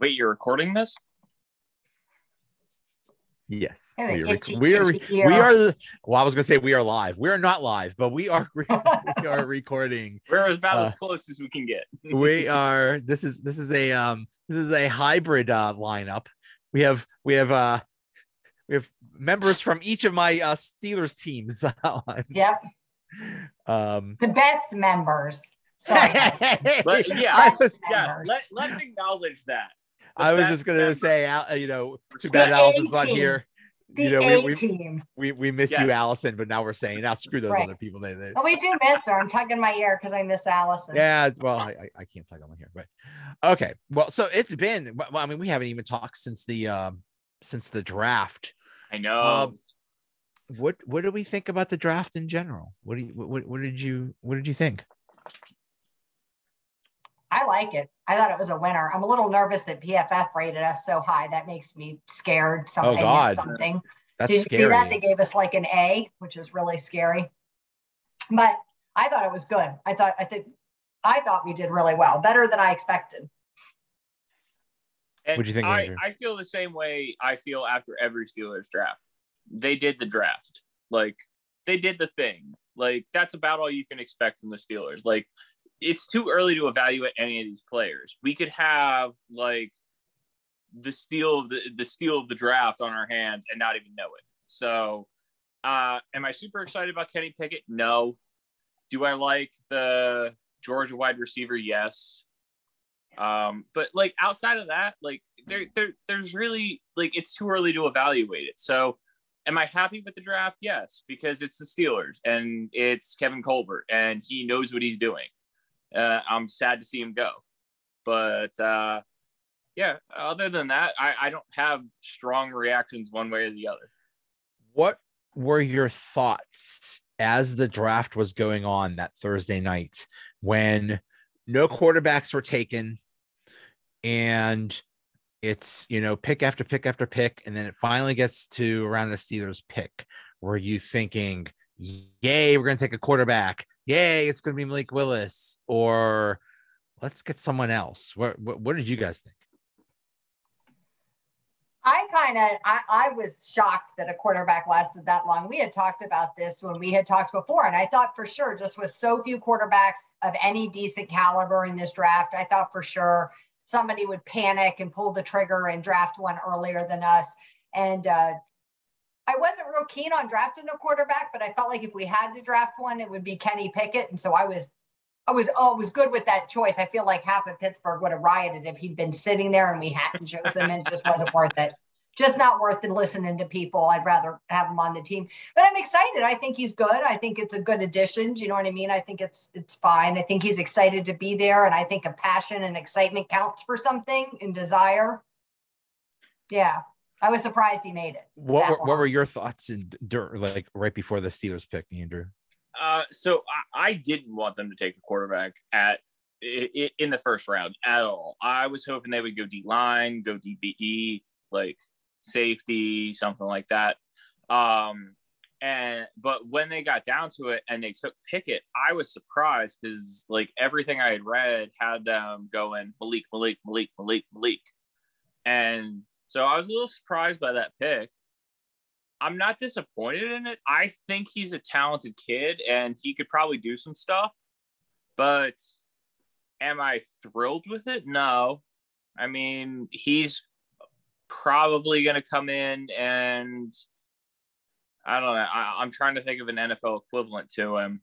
Wait, you're recording this? Yes, we are. Rec- we are. We are. Well, I was gonna say we are live. We are not live, but we are. we are recording. We're about Uh, as close as we can get. We are. This is. This is a. Um. This is a hybrid uh, lineup. We have. We have. Uh. We have members from each of my uh, Steelers teams. on. Yep, um. the best members. Sorry. But yeah, I was. yes, members. let, let's acknowledge that. The I was just gonna members. say, you know, too bad Allison's not here. The you know, A we, we, team. we we miss Yes. you, Allison, but now we're saying now screw those Right. other people. They, they Oh, we do miss her. I'm tugging my ear because I miss Allison. yeah. Well, I, I I can't tell my ear, but okay. Well, so it's been. Well, I mean, we haven't even talked since the um since the draft. I know. Um, what what do we think about the draft in general? What do you what, what did you what did you think? I like it. I thought it was a winner. I'm a little nervous that PFF rated us so high. That makes me scared. Something Oh, God. something. That's Did you scary. see that? They gave us like an A, which is really scary. But I thought it was good. I thought I think I thought we did really well, better than I expected. What'd you think, I, Andrew? I feel the same way I feel after every Steelers draft. They did the draft. Like they did the thing. Like that's about all you can expect from the Steelers. Like it's too early to evaluate any of these players. We could have like the steal of the the steal of the draft on our hands and not even know it. So uh am I super excited about Kenny Pickett? No. Do I like the Georgia wide receiver? Yes. Um, but like outside of that, like there, there, there's really like it's too early to evaluate it. So, am I happy with the draft? Yes, because it's the Steelers and it's Kevin Colbert and he knows what he's doing. Uh, I'm sad to see him go, but uh, yeah. Other than that, I, I don't have strong reactions one way or the other. what were your thoughts as the draft was going on that Thursday night when no quarterbacks were taken and it's you know pick after pick after pick and then it finally gets to around the Steelers pick were you thinking yay we're going to take a quarterback yay it's going to be Malik Willis or let's get someone else what what, what did you guys think I kind of I, I was shocked that a quarterback lasted that long. We had talked about this when we had talked before, and I thought for sure, just with so few quarterbacks of any decent caliber in this draft, I thought for sure somebody would panic and pull the trigger and draft one earlier than us. And uh, I wasn't real keen on drafting a quarterback, but I felt like if we had to draft one, it would be Kenny Pickett, and so I was. I was oh, was good with that choice. I feel like half of Pittsburgh would have rioted if he'd been sitting there and we hadn't chosen him. It just wasn't worth it just not worth it listening to people. I'd rather have him on the team. But I'm excited. I think he's good. I think it's a good addition. Do you know what I mean? I think it's it's fine. I think he's excited to be there, and I think a passion and excitement counts for something and desire. Yeah, I was surprised he made it. what that were, what were your thoughts in dur- like right before the Steelers pick Andrew Uh, so I, I didn't want them to take a quarterback at i- i- in the first round at all. I was hoping they would go D line, go DBE, like safety, something like that. Um, and but when they got down to it and they took Pickett, I was surprised because like everything I had read had them going Malik, Malik, Malik, Malik, Malik, and so I was a little surprised by that pick. I'm not disappointed in it. I think he's a talented kid and he could probably do some stuff. But am I thrilled with it? No. I mean, he's probably going to come in and I don't know. I, I'm trying to think of an NFL equivalent to him,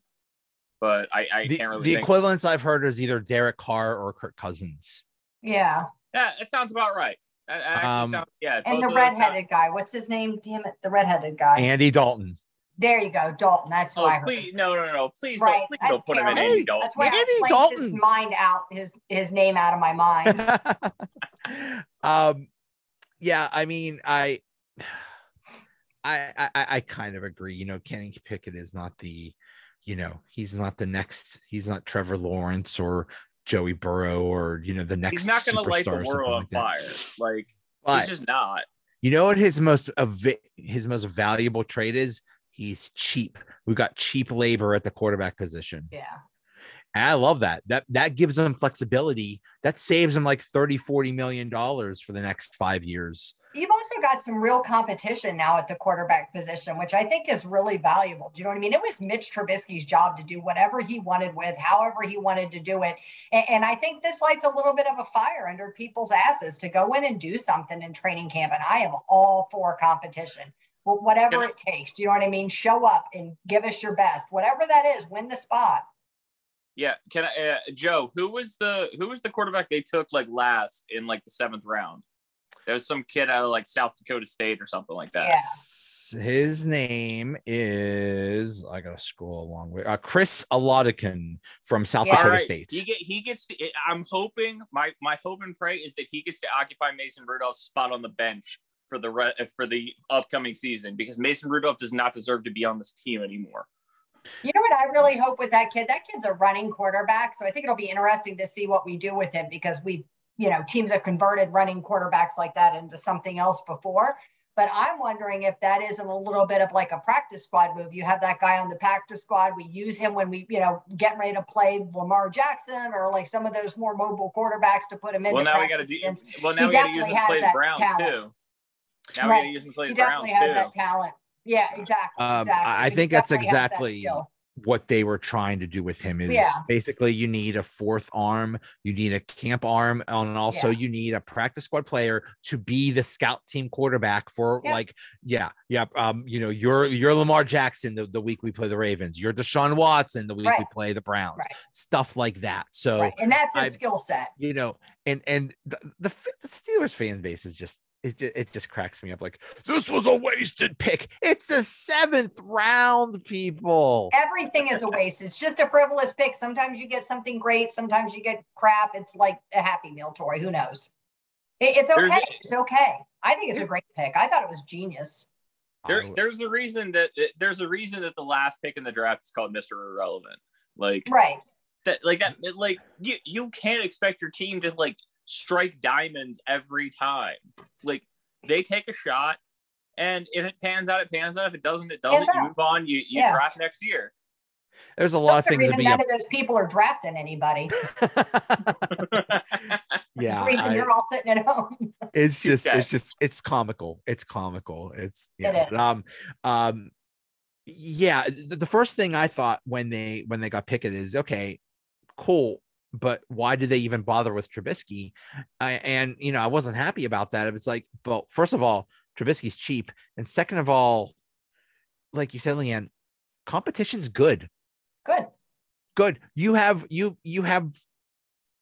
but I, I the, can't really the think. equivalents I've heard is either Derek Carr or Kirk Cousins. Yeah, yeah, that sounds about right. That that actually Um, sounds, yeah. and the of those sound- redheaded guy. What's his name? Damn it, the redheaded guy. Andy Dalton. there you go, Dalton. That's who Oh, I heard. please, no, no, no. Please Right, don't, please that's don't put him in. Andy Dalton. That's why Andy I blanked his mind out, his his name out of my mind. um, yeah, I mean, I, I, I, I kind of agree. You know, Kenny Pickett is not the, you know, he's not the next. He's not Trevor Lawrence or Joey Burrow or you know the next. He's not going to light the superstar or something world on like fire. Like But he's just not. you know what his most av- his most valuable trait is? He's cheap. We've got cheap labor at the quarterback position. yeah. I love that. That that gives them flexibility. That saves them like 30, 40 million dollars for the next five years. You've also got some real competition now at the quarterback position, which I think is really valuable. Do you know what I mean? It was Mitch Trubisky's job to do whatever he wanted with, however he wanted to do it. And, and I think this lights a little bit of a fire under people's asses to go in and do something in training camp. And I am all for competition. Well, whatever it takes. Do you know what I mean? Show up and give us your best. Whatever that is, win the spot. Yeah, can I, uh, Joe? Who was the who was the quarterback they took like last in like the seventh round? There was some kid out of like South Dakota State or something like that. Yeah. His name is I gotta scroll along with uh, Chris Oladokun from South Yeah. Dakota All right, State. He get he gets to. I'm hoping my my hope and pray is that he gets to occupy Mason Rudolph's spot on the bench for the re- for the upcoming season because Mason Rudolph does not deserve to be on this team anymore. You know what I really hope with that kid? That kid's a running quarterback. So I think it'll be interesting to see what we do with him because we, you know, teams have converted running quarterbacks like that into something else before. But I'm wondering if that isn't a little bit of like a practice squad move. You have that guy on the practice squad. We use him when we, you know, getting ready to play Lamar Jackson or like some of those more mobile quarterbacks to put him in. Well, now we got to practice do. against. Well, now he we got to use definitely him to has play the that Browns talent. too. Now Right. we got to use him to play He the Browns definitely has too. that talent. Yeah, exactly. Um, exactly. I think that's definitely has that exactly skill. What they were trying to do with him is Yeah. basically you need a fourth arm, you need a camp arm, and also you need a practice squad player to be the scout team quarterback for Yeah. like, yeah, yeah. Um, you know, you're you're Lamar Jackson the, the week we play the Ravens, you're Deshaun Watson the week we play the Browns, Right. stuff like that. So right. And that's his skill set. you know, and and the, the the Steelers fan base is just it just, it just cracks me up. Like this was a wasted pick. It's a seventh round, people. Everything is a waste. It's just a frivolous pick. Sometimes you get something great. Sometimes you get crap. It's like a happy meal, toy. Who knows? It- it's okay. a- it's okay. I think it's a great pick. I thought it was genius. There, there's a reason that there's a reason that the last pick in the draft is called Mr. Irrelevant. Like Right. that, like that, like you you can't expect your team to like strike diamonds every time. Like they take a shot, and if it pans out, it pans out. If it doesn't, it doesn't. You move on. You you Yeah. draft next year. There's a lot of That's the things to reason be. none of those people are drafting anybody. yeah, That's the reason I- you're all sitting at home. it's just Okay. it's just it's comical. It's comical. It's yeah. is. but, um um yeah. The, the first thing I thought when they when they got Pickett is okay, cool. But why did they even bother with Trubisky? I, and you know, I wasn't happy about that. It was like, well, first of all, Trubisky's cheap, and second of all, like you said, Leanne, competition's good. Good. Good. You have you you have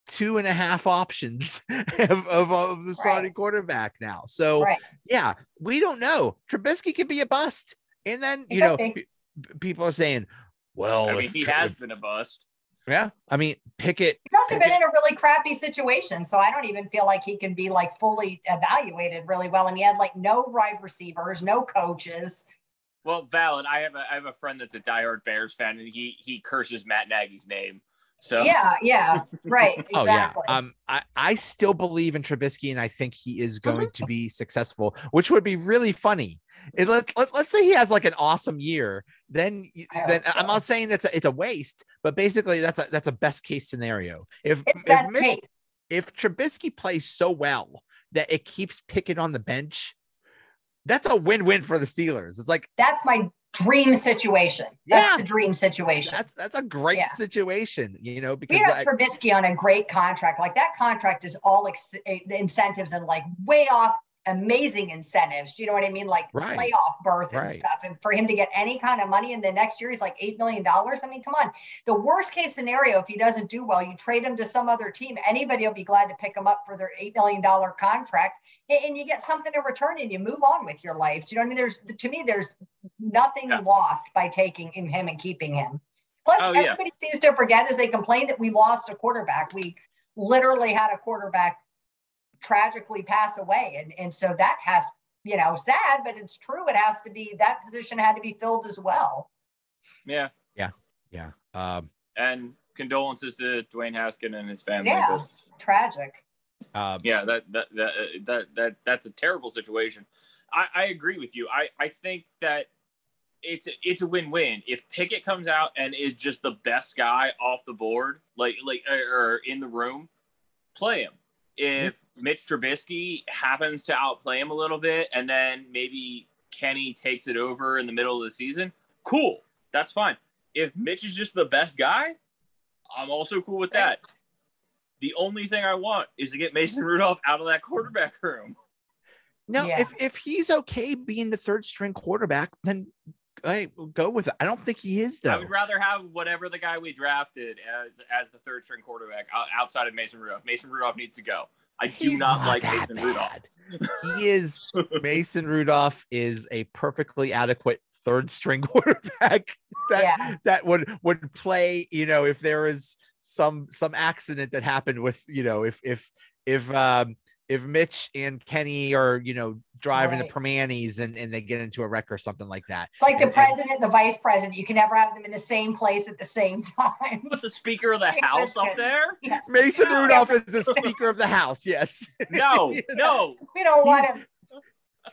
two and a half options of, of, of the starting quarterback now. So Right. yeah, we don't know. Trubisky could be a bust. And then, you could know, p- p- people are saying, well, I mean, if he Tr- has been a bust. Yeah. I mean, Pickett, He's also been in a really crappy situation. So I don't even feel like he can be like fully evaluated really well. And he had like no wide receivers, no coaches. Well, valid. I have a I have a friend that's a diehard Bears fan, and he he curses Matt Nagy's name. So Yeah, yeah, right. Exactly. Oh yeah. Um, I, I still believe in Trubisky, and I think he is Mm-hmm. going to be successful, which would be really funny. It, let, let, let's say he has like an awesome year, then then hope I'm not saying that's a, it's a waste, but basically that's a that's a best case scenario. If it's if Mitch, case. if Trubisky plays so well that it keeps Pickett on the bench, that's a win-win for the Steelers. It's like That's my dream situation. That's Yeah. the dream situation. that's that's a great Yeah. situation, you know, because we have I- Trubisky on a great contract. Like that contract is all ex- eh, incentives and like way off amazing incentives. Do you know what I mean? Like Right. playoff berth and Right. stuff. And for him to get any kind of money in the next year, he's like $8 million. I mean, come on. The worst case scenario, if he doesn't do well, you trade him to some other team. Anybody will be glad to pick him up for their $8 million contract and, you get something in return and you move on with your life. Do you know what I mean? There's, to me, there's nothing Yeah. lost by taking him him and keeping him. Plus, Oh, yeah. everybody seems to forget as they complain that we lost a quarterback. We literally had a quarterback tragically pass away. And, and so that has, you know, sad, but it's true. It has to be, that position had to be filled as well. yeah, yeah. Yeah. Um, and condolences to Dwayne Haskin and his family. Yeah, But- tragic. um, yeah that that that that, that that's a terrible situation I, I agree with you I, I think that it's it's a win-win. If Pickett comes out and is just the best guy off the board, like like or in the room, play him. If Mitch Trubisky happens to outplay him a little bit, and then maybe Kenny takes it over in the middle of the season, cool. That's fine. If mhm. Mitch is just the best guy, I'm also cool with that. The only thing I want is to get Mason mhm. Rudolph out of that quarterback room. No, Yeah. if if he's okay being the third string quarterback, then I go with it. I don't think he is though. I would rather have whatever the guy we drafted as as the third string quarterback outside of Mason Rudolph. Mason Rudolph needs to go. I do He's not, not like that Mason Rudolph. He is Mason Rudolph is a perfectly adequate third string quarterback that Yeah. that would would play, you know, if there is some some accident that happened with, you know, if if if um if Mitch and Kenny are, you know, driving Right. the Permanis and, and they get into a wreck or something like that. It's like the And- and- president and the vice president. You can never have them in the same place at the same time. Put the Speaker of the House up there? Mason No. Rudolph is the Speaker of the House. Yes, No, no. We don't want He's- him.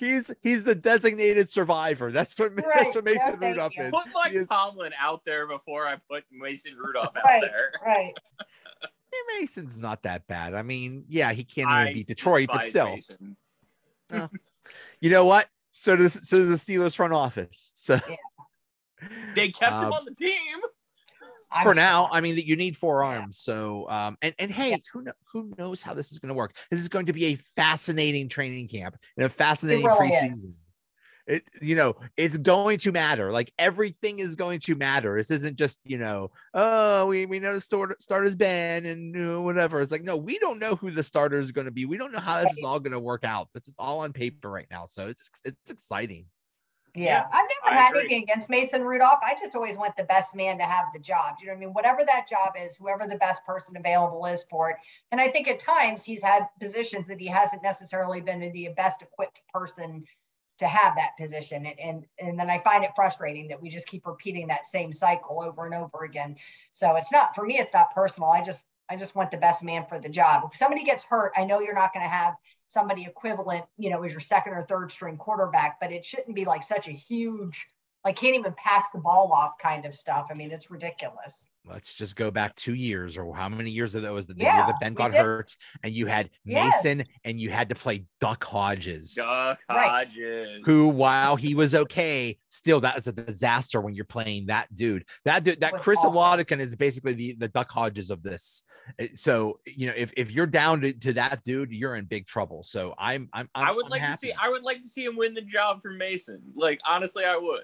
he's he's the designated survivor. That's what Right. that's what Mason thank Rudolph you. is. Put He Mike is- Tomlin out there before I put Mason Rudolph out Right. there. Right. Mason's not that bad. I mean, yeah, he can't I even beat Detroit, but still, Mason. you know what? So does so does the Steelers front office. So They kept him Um, on the team. I'm for now, sure. I mean that you need four Yeah. arms. So um and and hey, Yeah. who know, who knows how this is going to work? This is going to be a fascinating training camp and a fascinating really is. Preseason. It you know it's going to matter. Like everything is going to matter. This isn't just you know oh we we know the start, starter's Ben and you whatever. It's like no, we don't know who the starter is going to be. We don't know how this is all going to work out. This is all on paper right now. So it's it's exciting. Yeah, Yeah, I've never I had agree. anything against Mason Rudolph. I just always want the best man to have the job. You know what I mean? Whatever that job is, whoever the best person available is for it. And I think at times he's had positions that he hasn't necessarily been the best equipped person to have that position. And, and and then I find it frustrating that we just keep repeating that same cycle over and over again. So it's not for me, it's not personal. I just I just want the best man for the job. If somebody gets hurt, I know you're not going to have somebody equivalent, you know, as your second or third string quarterback, but it shouldn't be like such a huge, like can't even pass the ball off kind of stuff. I mean, it's ridiculous. Let's just go back two years or how many years ago was the year that Ben got did. hurt and you had Yes. Mason and you had to play Duck Hodges. Duck Right. Hodges. who while he was okay still that was a disaster when you're playing that dude that dude that chris awful. Oladokun is basically the, the duck hodges of this Uh, so you know if, if you're down to, to that dude you're in big trouble so i'm i'm, I'm I would I'm like to see. I would like to see him win the job for Mason. Like honestly, I would.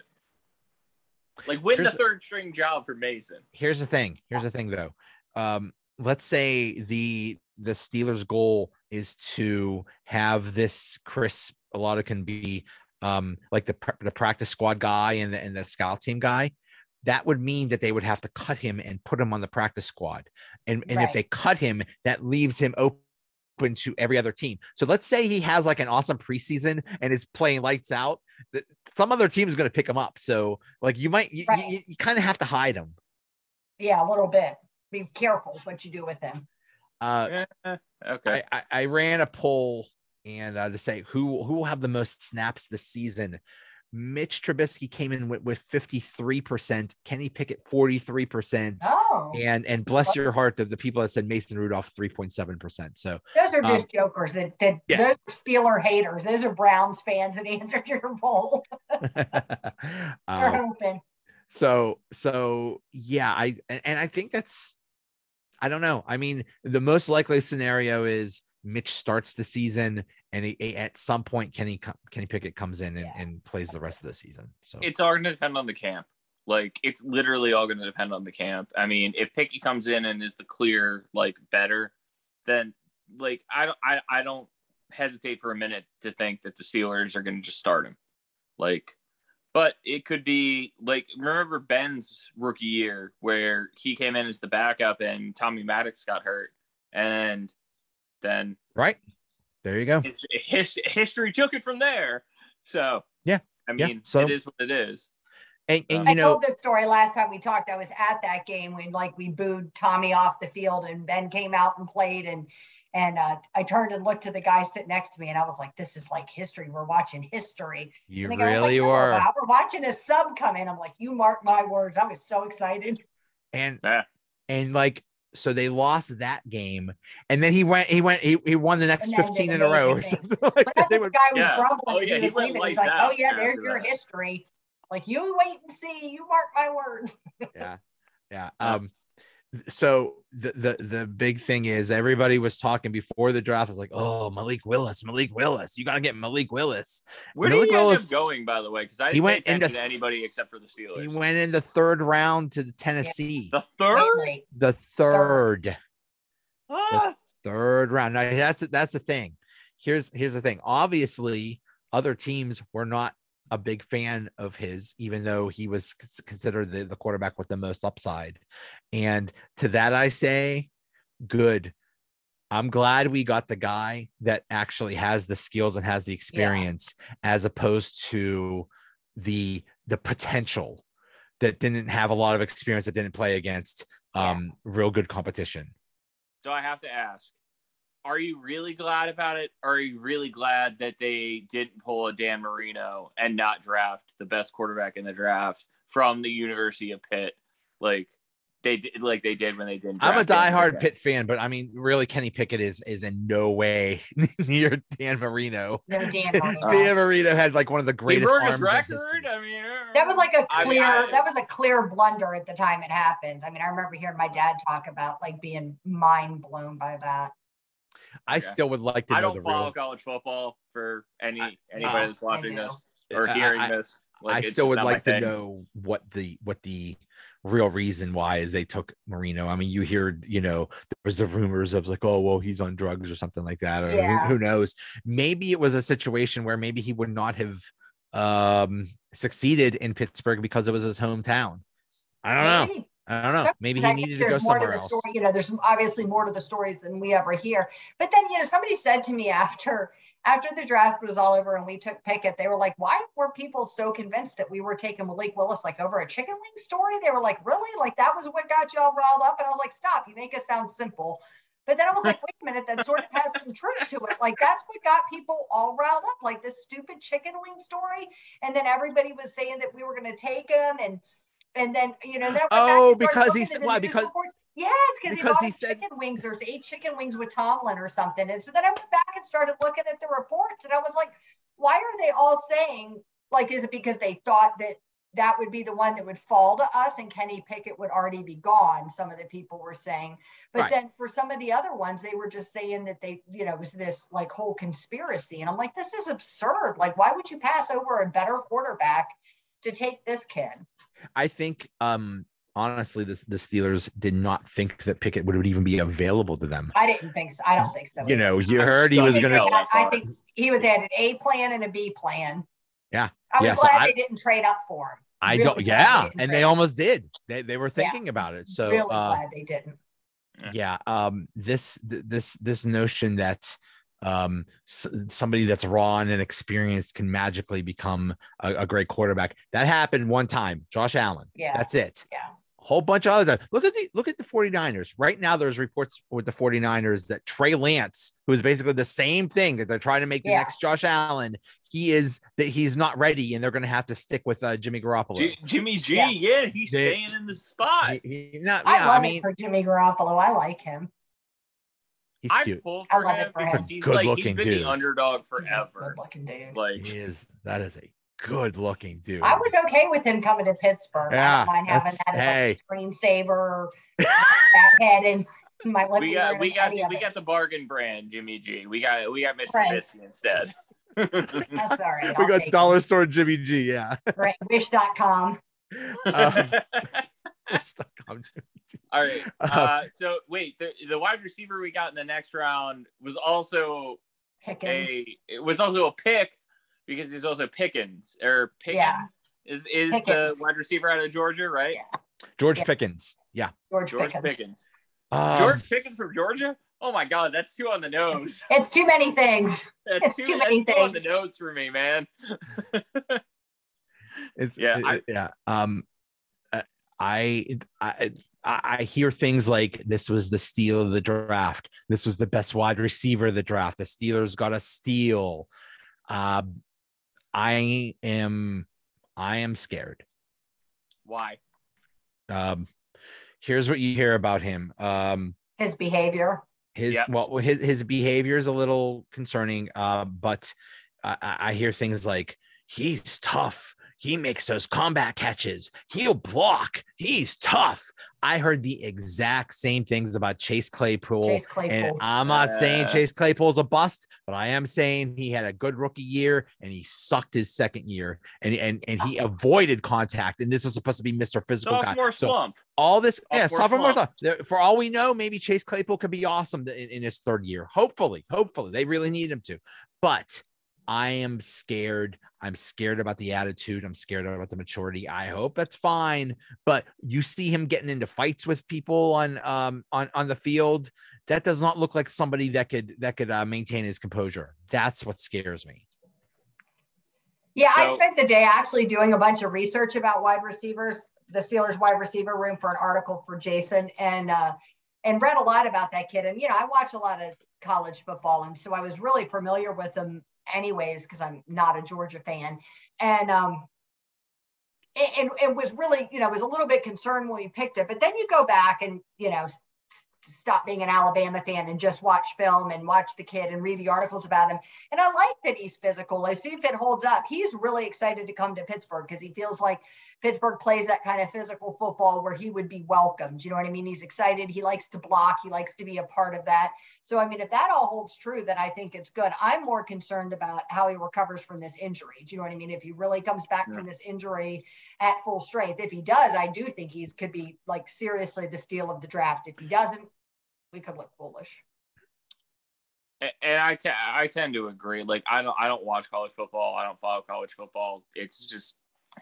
Like win Here's- the third string job for Mason. here's the thing. Here's the thing though. Um let's say the the steelers goal is to have this chris can be um like the the practice squad guy and the, and the scout team guy. That would mean that they would have to cut him and put him on the practice squad. And and if they cut him that leaves him open to every other team so let's say he has like an awesome preseason and is playing lights out some other team is going to pick him up so like you might you, Right. you, you kind of have to hide him Yeah, a little bit. Be careful what you do with them. uh Eh, okay. I, I, I ran a poll and uh, to say who who will have the most snaps this season. Mitch Trubisky came in with, with 53%, Kenny Pickett 43%, Oh, and and bless your heart the, the people that said Mason Rudolph 3.7%. So those are um, just jokers. That that yeah. those are Steeler haters. Those are Browns fans that answered your poll. They're um, hoping. so so yeah, I and I think that's I don't know. I mean, the most likely scenario is Mitch starts the season and he, he- at some point Kenny Kenny Pickett comes in and, Yeah, and plays the rest of the season. So It's all going to depend on the camp. Like it's literally all going to depend on the camp. I mean, if Picky comes in and is the clear like better, then like I don't I, I don't hesitate for a minute to think that the Steelers are going to just start him. Like, but it could be like remember Ben's rookie year where he came in as the backup and Tommy Maddox got hurt, and then right there you go. his, his, history took it from there. So Yeah, I yeah, mean, so- it is what it is. And, and I you know, told this story last time we talked. I was at that game when like we booed Tommy off the field and Ben came out and played and And uh, I turned and looked to the guy sitting next to me, and I was like, "This is like history. We're watching history." You And the guy was like, really "No, were. wow, We're watching a sub come in. I'm like, "You mark my words." I was so excited. And Yeah. and like so they lost that game, and then he went he went he, he won the next fifteen in a row or something like But that. that's They what would- the guy was Yeah. grumbling Oh, yeah, he he was went leaving. He's like, "Oh yeah, there's your that. history. Like you wait and see. You mark my words." yeah yeah Yeah. um so the, the the big thing is everybody was talking before the draft was like oh malik willis malik willis you got to get malik willis Where did Malik he end Willis- up going, by the way? Because I He didn't went into to anybody except for the Steelers. he went in the third round to the tennessee the third. the third Ah! third round now that's that's the thing here's here's the thing obviously other teams were not a big fan of his even though he was considered the, the quarterback with the most upside. And to that i say good. I'm glad we got the guy that actually has the skills and has the experience as opposed to the the potential that didn't have a lot of experience that didn't play against Yeah. um real good competition. So I have to ask: Are you really glad about it? Or are you really glad that they didn't pull a Dan Marino and not draft the best quarterback in the draft from the University of Pitt, like they did, like they did when they didn't? I'm a draft Dan diehard Marino? Pitt fan, but I mean, really, Kenny Pickett is is in no way near Dan Marino. No, Dan Marino. Dan Marino had like one of the He greatest broke his arms. of record. history. I mean, That was like a clear. I- that was a clear blunder at the time it happened. I mean, I remember hearing my dad talk about like being mind blown by that. I Okay. still would like to I know don't the follow real. college football for any I- anybody I- that's watching I this or I- hearing I- this. Like, I still would like to thing. know what the what the real reason why is they took Marino. I mean, you hear, you know, there was the rumors of like, oh, well, he's on drugs or something like that, or who- Yeah. who, knows? Maybe it was a situation where maybe he would not have um succeeded in Pittsburgh because it was his hometown. I don't know. I don't know. Maybe he needed to go somewhere the else. story. You know, there's obviously more to the stories than we ever hear. But then, you know, somebody said to me after after the draft was all over and we took Pickett, they were like, "Why were people so convinced that we were taking Malik Willis like over a chicken wing story?" They were like, "Really? Like that was what got you all riled up?" And I was like, "Stop! You make it sound simple." But then I was like, "Wait a minute, that sort of has some truth to it. Like that's what got people all riled up, like this stupid chicken wing story." And then everybody was saying that we were going to take him and. And then you know, then I went back Oh, because he said- why? Because- reports. yes, because he, bought he said- chicken wings. There's eight chicken wings with Tomlin or something. And so then I went back and started looking at the reports, and I was like, why are they all saying like? Is it because they thought that that would be the one that would fall to us, and Kenny Pickett would already be gone? Some of the people were saying, but Right. then for some of the other ones, they were just saying that they, you know, it was this like whole conspiracy, and I'm like, this is absurd. Like, why would you pass over a better quarterback? To take this kid, I think um honestly the, the Steelers did not think that Pickett would, would even be available to them. I didn't think so. I don't think so. You know, you heard he was gonna I think he was had an A plan and a B plan. Yeah. I was Yeah, so glad I- they didn't trade up for him. I Really don't yeah, they and trade they up. almost did. They they were thinking about it. So really uh glad they didn't. yeah um this this this notion that um s- somebody that's raw and inexperienced can magically become a, a great quarterback that happened one time josh allen Yeah. that's it Yeah. a whole bunch of other look at the look at the 49ers right now there's reports with the 49ers that trey lance who is basically the same thing that they're trying to make the Yeah. next josh allen he is that he's not ready and they're going to have to stick with uh, jimmy garoppolo G- Jimmy G, Yeah. yeah, he's They- staying in the spot. he, he- not, I yeah, love I mean, it for Jimmy Garoppolo. I like him. He's I'm cute. pulled I for love him it for him. because he's Good like he's looking been dude. the underdog forever. good looking dude. Like He is. That is a good looking dude. I was okay with him coming to Pittsburgh. I Yeah, don't mind having that as hey. a screensaver, that head in my living we got room. we got any of we got the bargain brand, Jimmy G. We got we got Mr. Right. Instead. That's all right. we I'll got dollar it. store Jimmy G. Yeah. Right. Wish.com. Um, All right. Um, Uh, so wait, the, the wide receiver we got in the next round was also Pickens. a it was also a pick because he's also Pickens or Pickens Yeah. is is Pickens. the wide receiver out of Georgia, right? Yeah. George Yeah. Pickens. Yeah. George, George Pickens. Pickens. Um, George Pickens from Georgia. Oh my God, that's two on the nose. It's too many things. That's It's too many that's two on the nose for me, man. It's, Yeah, it- I- yeah. Um, uh, I, I I hear things like this was the steal of the draft. This was the best wide receiver of the draft. The Steelers got a steal. Uh, I am I am scared. Why? Um, here's what you hear about him. Um, His behavior. his Yep. well, his his behavior is a little concerning. Uh, but I, I I hear things like he's tough. He makes those combat catches. He'll block. He's tough. I heard the exact same things about Chase Claypool. Chase And Claypool. I'm not saying Uh, Chase Claypool's a bust, but I am saying he had a good rookie year and he sucked his second year and and, and he avoided contact. And this was supposed to be Mr. Physical guy. Sophomore So slump. all this, yeah, Sophomore sophomore. slump. slump. For all we know, maybe Chase Claypool could be awesome in, in his third year. Hopefully, hopefully, they really need him to. But I am scared. I'm scared about the attitude. I'm scared about the maturity. I hope that's fine. But you see him getting into fights with people on um on on the field. That does not look like somebody that could that could uh, maintain his composure. That's what scares me. Yeah, I spent the day actually doing a bunch of research about wide receivers, the Steelers wide receiver room for an article for Jason and uh and read a lot about that kid. And you know, I watch a lot of college football and so I was really familiar with him anyways because I'm not a Georgia fan. And um it, it, was really, you know, was a little bit concerned when we picked it, but then you go back and, you know, stop being an Alabama fan and just watch film and watch the kid and read the articles about him. And I like that he's physical. I see if it holds up. He's really excited to come to Pittsburgh because he feels like Pittsburgh plays that kind of physical football where he would be welcomed. You know what I mean? He's excited. He likes to block. He likes to be a part of that. So, I mean, if that all holds true, then I think it's good. I'm more concerned about how he recovers from this injury. Do you know what I mean? If he really comes back Yeah. from this injury at full strength, if he does, I do think he's could be like seriously the steal of the draft. If he doesn't, we could look foolish. And I I tend to agree. Like I don't I don't watch college football. I don't follow college football. It's just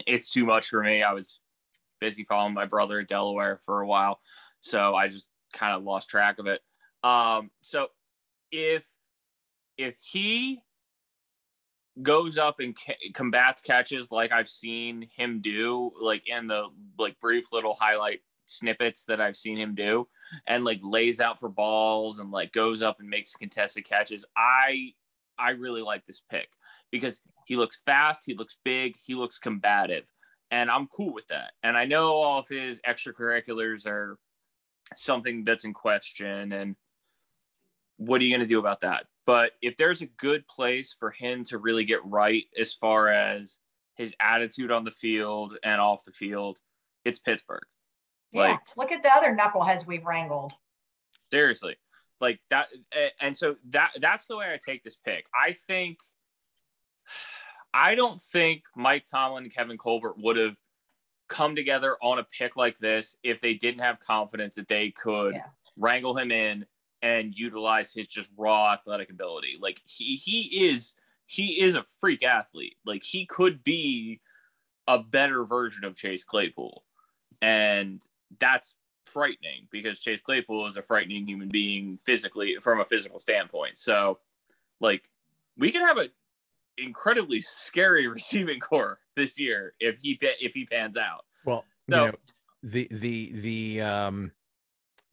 it's too much for me. I was busy following my brother at Delaware for a while, so I just kind of lost track of it. Um, so if if he goes up and ca- combats catches like I've seen him do, like in the like brief little highlight snippets that I've seen him do, and like lays out for balls and like goes up and makes contested catches. I I really like this pick because he looks fast, he looks big, he looks combative, and I'm cool with that. And I know all of his extracurriculars are something that's in question and what are you going to do about that? But if there's a good place for him to really get right as far as his attitude on the field and off the field, it's Pittsburgh. Yeah. Like- Look at the other knuckleheads we've wrangled. seriously like that and so that that's the way i take this pick i think i don't think mike tomlin and kevin colbert would have come together on a pick like this if they didn't have confidence that they could Yeah. wrangle him in and utilize his just raw athletic ability like he he is he is a freak athlete like he could be a better version of chase claypool and that's frightening because Chase Claypool is a frightening human being physically from a physical standpoint. So, like, we could have a incredibly scary receiving corps this year if he if he pans out. Well, No. you know, the the the um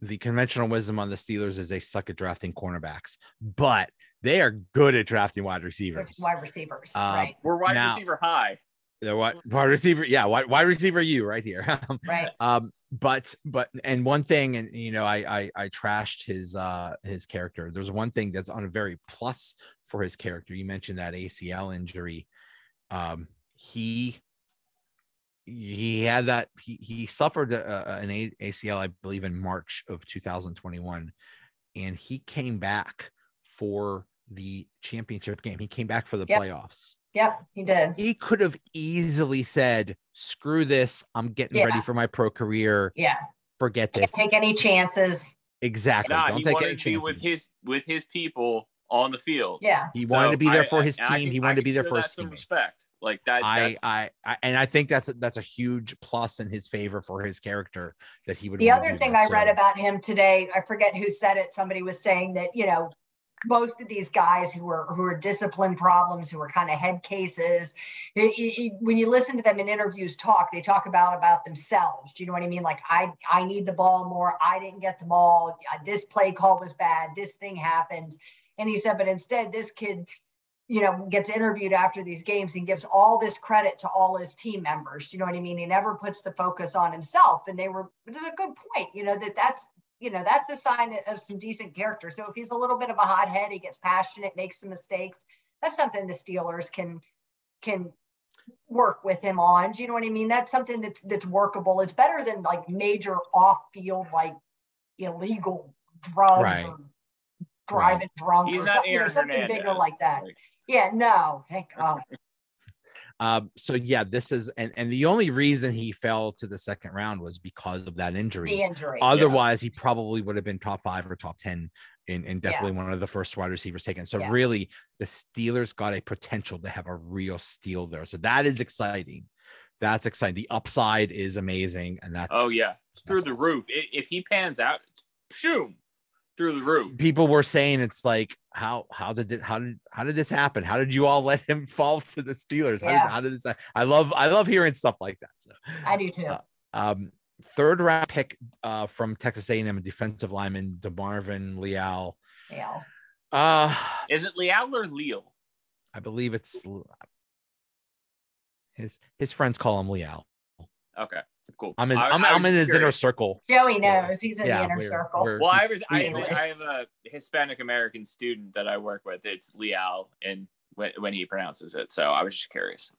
the conventional wisdom on the Steelers is they suck at drafting cornerbacks, but they are good at drafting wide receivers. Wide receivers, Uh, right? We're wide Now- receiver high. They're wide, wide receiver, yeah, wide, wide receiver. You right here. Right. um, but but and one thing, and you know, I I I trashed his uh his character. There's one thing that's on a very plus for his character. You mentioned that ACL injury. Um, he he had that he he suffered a, a- an ACL, I believe, in March of 2021, and he came back for the championship game. He came back for the Yep. playoffs. Yep, he did. He could have easily said, "Screw this! I'm getting Yeah. ready for my pro career. Yeah. Forget Can't this." take any chances. Exactly. Nah, Don't he take wanted any to be with chances. his with his people on the field. Yeah. He wanted So to be there I- for his I- I team. can- he wanted to be there for his that some teammates. respect. Like that. I, that's- I, I, and I think that's a, that's a huge plus in his favor for his character that he would. The other thing that. I read about him today, I forget who said it. Somebody was saying that, you know, most of these guys who are who are discipline problems, who are kind of head cases, it, it, when you listen to them in interviews talk, they talk about about themselves. Do you know what I mean? Like I I need the ball more. I didn't get the ball. Uh, this play call was bad. This thing happened. And he said, but instead, this kid, you know, gets interviewed after these games and gives all this credit to all his team members. Do you know what I mean? He never puts the focus on himself. And they were, it's a good point, you know, that that's you know, that's a sign of some decent character. So if he's a little bit of a hothead, he gets passionate, makes some mistakes. That's something the Steelers can can work with him on. Do you know what I mean? That's something that's that's workable. It's better than like major off-field like illegal drugs Right. or driving Right. drunk He's or not something, you know, something bigger like that. Like, Yeah, no, thank God. Um, so yeah, this is and, and the only reason he fell to the second round was because of that injury. The injury. Otherwise, he probably would have been top five or top 10 and, and definitely one of the first wide receivers taken. So Yeah. really the Steelers got a potential to have a real steal there. So that is exciting. That's exciting. The upside is amazing. And that's oh yeah, it's through the awesome. roof. If he pans out, shoom, through the roof. people were saying it's like how how did it how did how did this happen? How did you all let him fall to the Steelers? How, Yeah. did, how did this I love I love hearing stuff like that. So I do too. Uh, um third round pick uh from Texas A&M, a defensive lineman, DeMarvin Leal. yeah. Uh Is it Leal or Leal? I believe it's his his friends call him Leal. Okay, cool. I'm his, I- I'm, I I'm in his inner circle. Joey knows he's in the inner we're- circle. we're- Well, I was I, have, I have a Hispanic American student that I work with. It's Leal, and when, when he pronounces it, so I was just curious.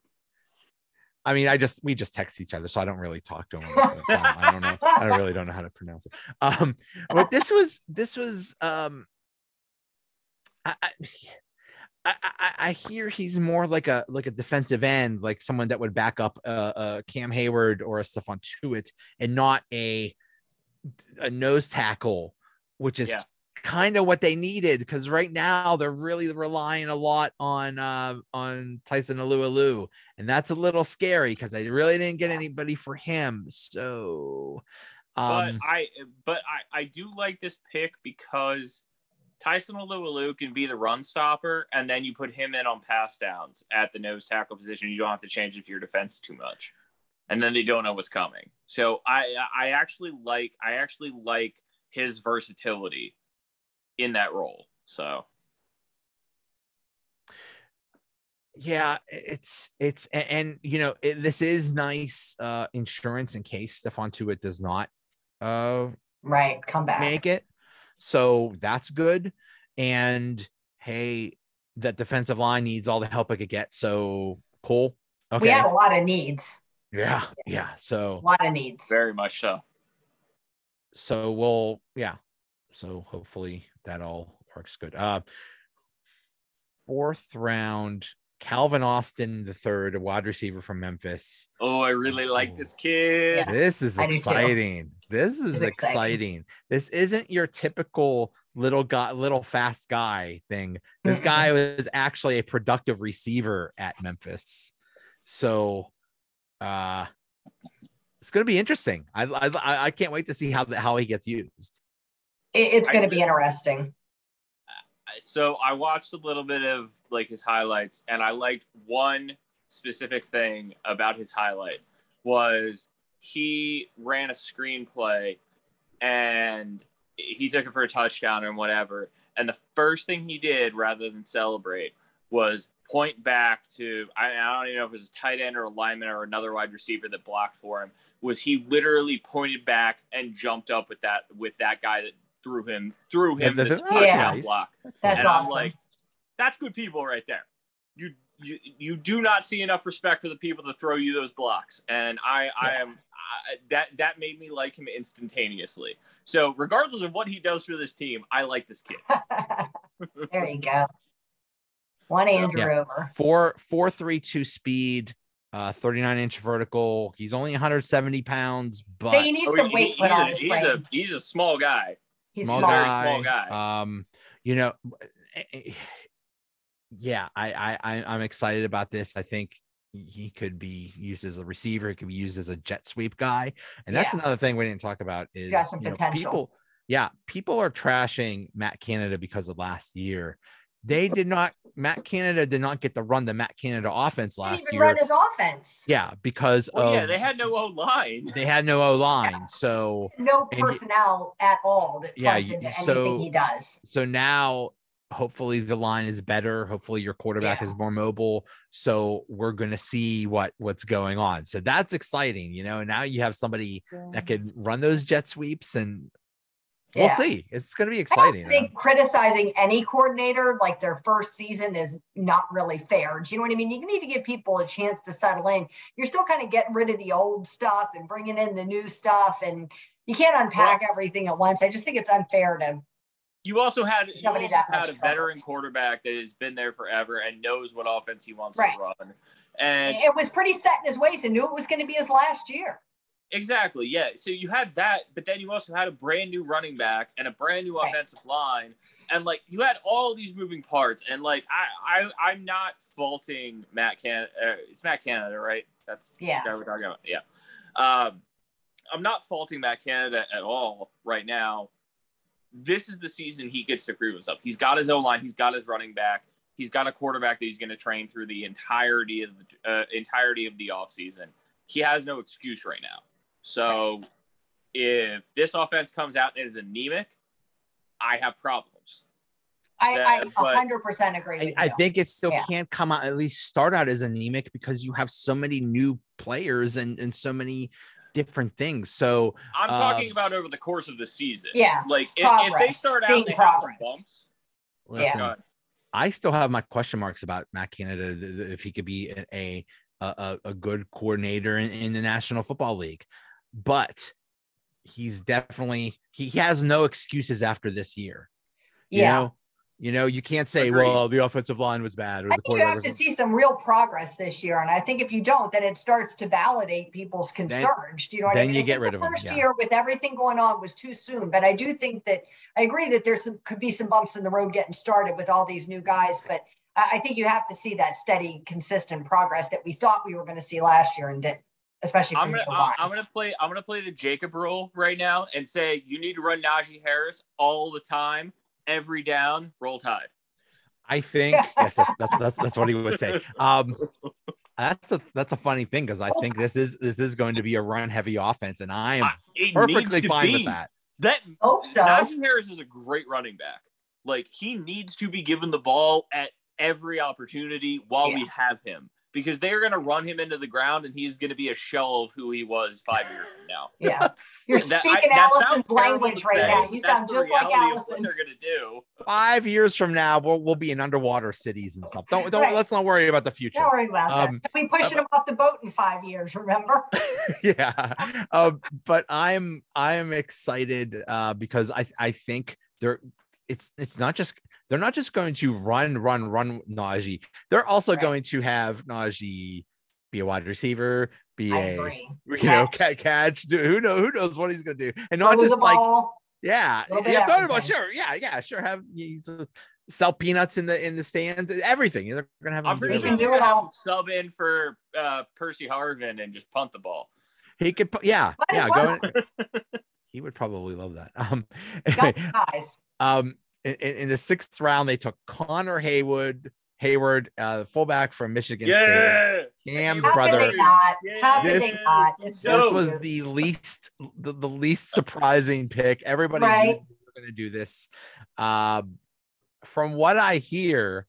I mean, I just we just text each other, so I don't really talk to him. I don't know. I really don't know how to pronounce it. Um, but this was this was um, I, I, I, I I hear he's more like a like a defensive end, like someone that would back up uh, uh Cam Heyward or a Stephon Tuitt, and not a a nose tackle, which is Yeah. kind of what they needed because right now they're really relying a lot on uh, on Tyson Alualu, and that's a little scary because they really didn't get anybody for him. So, But um, I but I, I do like this pick because Tyson Alualu can be the run stopper, and then you put him in on pass downs at the nose tackle position. You don't have to change it your defense too much, and then they don't know what's coming. So I I actually like I actually like his versatility in that role. So yeah, it's it's and, and you know it, this is nice uh insurance in case Stephon Tuitt does not uh Right. Come back. make it. So that's good. And hey, that defensive line needs all the help it could get. So cool. Okay. We Okay. had a lot of needs. Yeah. Yeah. So a lot of needs. very much so. so we'll yeah. So hopefully that all works good. Uh fourth round, Calvin Austin the third, a wide receiver from Memphis. Oh, I really like Oh. this kid. Yeah. This is I exciting. This is exciting. exciting. This isn't your typical little guy, little fast guy thing. This guy was actually a productive receiver at Memphis. So uh it's going to be interesting. I, I I can't wait to see how the, how he gets used. It- it's going to do. be interesting. So I watched a little bit of like his highlights, and I liked one specific thing about his highlight was he ran a screenplay and he took it for a touchdown and whatever. And the first thing he did, rather than celebrate, was point back to I, I don't even know if it was a tight end or a lineman or another wide receiver that blocked for him. Was he literally pointed back and jumped up with that with that guy that threw him through him the the- oh, that's touchdown nice. block? That's and awesome. I'm like, that's good people right there. You you you do not see enough respect for the people to throw you those blocks, and I I am I, that that made me like him instantaneously. So regardless of what he does for this team, I like this kid. there you go. One Andrew Yeah. over. Four four three two speed, uh 39 inch vertical. He's only 170 pounds, but So you need Oh, some he- weight he- put on he's, his a, he's a frame. he's a small guy. He's small small. Guy, small guy. Um, you know, yeah, I, I, I I'm excited about this. I think he could be used as a receiver. He could be used as a jet sweep guy, and that's Yeah. another thing we didn't talk about is some you know, potential. people yeah, people are trashing Matt Canada because of last year. They did not. Matt Canada did not get to run the Matt Canada offense last year. run his offense. yeah, because Well, of yeah, they had no O line. they had no O line. So No And personnel at all that Yeah, into so- anything he does. so now hopefully the line is better hopefully your quarterback Yeah. is more mobile so we're going to see what what's going on so that's exciting you know and now you have somebody that could run those jet sweeps and we'll Yeah. see it's going to be I exciting also think criticizing any coordinator like their first season is not really fair. Do you know what I mean? You need to give people a chance to settle in. You're still kind of getting rid of the old stuff and bringing in the new stuff, and you can't unpack everything at once. I just think it's unfair to. You also had you also that had much a trouble. veteran quarterback that has been there forever and knows what offense he wants Right. to run. And It was pretty set in his ways and knew it was going to be his last year. Exactly, yeah. So you had that, but then you also had a brand new running back and a brand new Right. offensive line. And like you had all these moving parts, and like I, I I'm not faulting Matt Can. Uh, it's Matt Canada, right? That's Yeah. that we're talking about. Yeah. Um, I'm not faulting Matt Canada at all right now. This is the season he gets to prove himself. He's got his O line. He's got his running back. He's got a quarterback that he's going to train through the entirety of the uh, entirety of the offseason. He has no excuse right now. So if this offense comes out and is anemic, I have problems. I, That- I 100% agree. I, with I you. think it still Yeah. can't come out at least start out as anemic because you have so many new players and and so many different things so I'm Uh, talking about over the course of the season. Yeah, Like if, if they start out seeing and they have some progress. bumps, listen God, I still have my question marks about Matt Canada th- th- if he could be a a a, a good coordinator in, in the National Football League, but he's definitely he has no excuses after this year. You yeah. know, you know, you can't say, Agreed. well, the offensive line was bad or I the think you have to see some real progress this year, and I think if you don't, then it starts to validate people's concerns. do you know what I then mean? you get rid the of First yeah. year with everything going on was too soon, but I do think that I agree that there's some could be some bumps in the road getting started with all these new guys, but I, think you have to see that steady, consistent progress that we thought we were going to see last year and did, especially I'm gonna the I, I'm gonna play I'm gonna play the Jacob rule right now and say you need to run Najee Harris all the time, every down, roll tide. I think yes, that's, that's that's that's what he would say. Um, that's a that's a funny thing because I think this is this is going to be a run heavy offense, and I am it perfectly fine be. with that. That Hope so. Najee Harris is a great running back. Like he needs to be given the ball at every opportunity while we have him because they're going to run him into the ground and he's going to be a shell of who he was five years from now. Yeah, you're That- I- speaking that Allison's language right say, now. You that's sound the just like reality of What Allison. they're going to do. Five years from now, we'll we'll be in underwater cities and stuff. Don't don't Right. let's not worry about the future. Don't worry about Um, that. We pushing him off the boat in five years. Remember? yeah um, but i'm i'm excited uh because i i think they're it's it's not just they're not just going to run run run Najee. they're also Right. going to have Najee be a wide receiver be I a agree. you know Catch. catch, catch do, who know who knows what he's gonna do and not the just like ball. yeah yeah throw the ball, sure yeah yeah sure have he's sell peanuts in the in the stands everything they're gonna have I'm pretty sure can they're do it all. sub in for uh, Percy Harvin and just punt the ball. he could pu- yeah Might as yeah go in, he would probably love that um Got guys. Um, in, in in the sixth round, they took Connor Haywood, Heyward, uh, fullback from Michigan State. Cam's How brother. can they not? How can This- they not? So This was good. the least, the, the least surprising pick. Everybody Right. knew they were going to do this. Um, from what I hear,